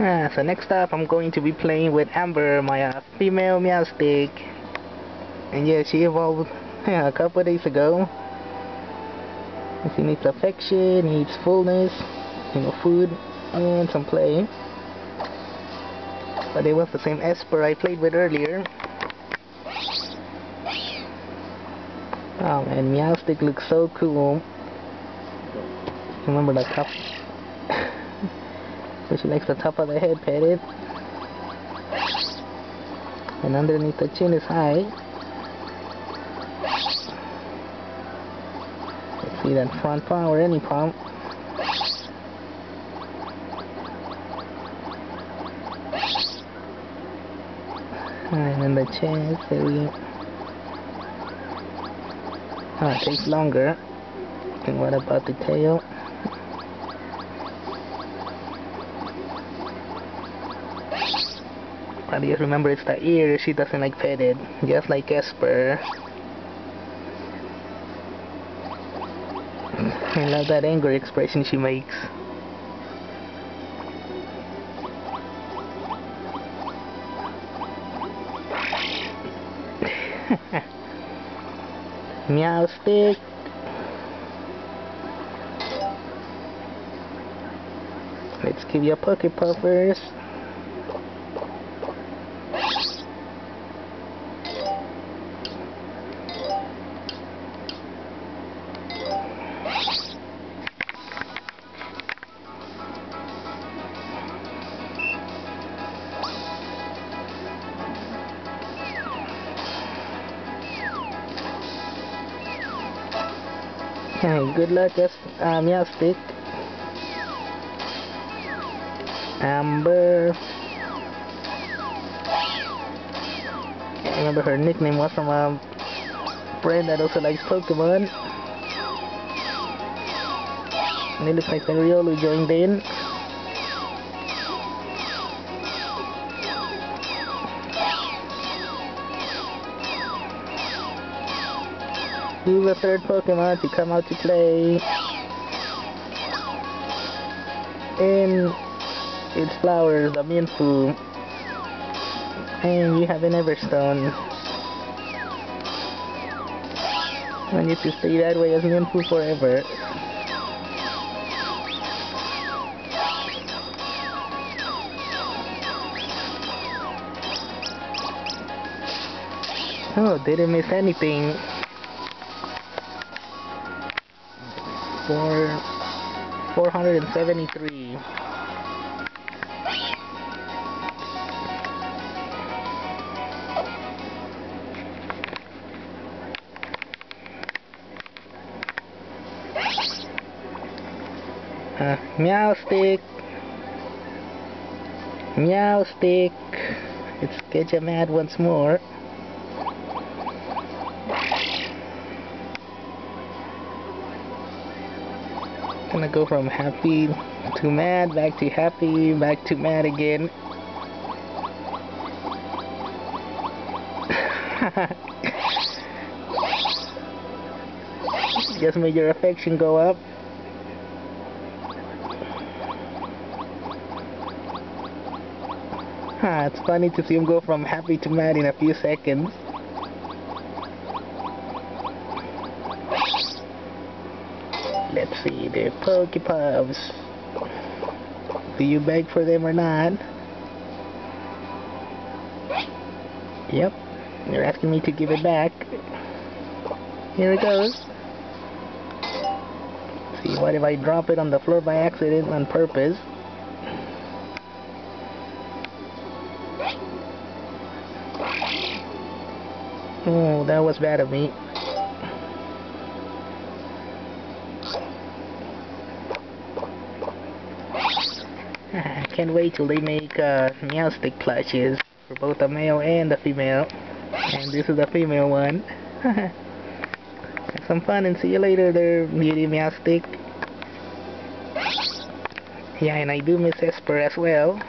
Ah, so next up I'm going to be playing with Amber, my uh, female Meowstic. And yeah, she evolved yeah, a couple days ago. She needs affection, needs fullness, you know, food, and some play. But it was the same Espurr I played with earlier. Oh man, Meowstic looks so cool. Remember the cup? She likes the top of the head petted. And underneath the chin is high. Let's see that front paw or any paw. And then the chest, go. Oh, it takes longer. And what about the tail? But just remember it's the ear she doesn't like petted, just like Espurr. I love that angry expression she makes. Meow stick. Let's give you a Poke Puffers. Okay, good luck, yes, uh, Meowstic. Amber. I remember her nickname was from a friend that also likes Pokemon. And it looks like Riolu joined in. Who's the third Pokemon to come out to play? And its flowers, the Mienfoo. And you have an Everstone. I need to stay that way as Mienfoo forever. Oh, didn't miss anything. For 473. Uh, Meowstic. Meow stick. Let's get you mad once more. Gonna go from happy to mad, back to happy, back to mad again. Just made your affection go up. Huh, it's funny to see him go from happy to mad in a few seconds. Let's see, the Pokepuffs. Do you beg for them or not? Yep. They're asking me to give it back. Here it goes. see, what if I drop it on the floor by accident on purpose? Oh, that was bad of me. Can't wait till they make uh, Meowstic plushes for both the male and the female. And this is the female one. Have some fun and see you later there, Beauty Meowstic. Yeah, and I do miss Espurr as well.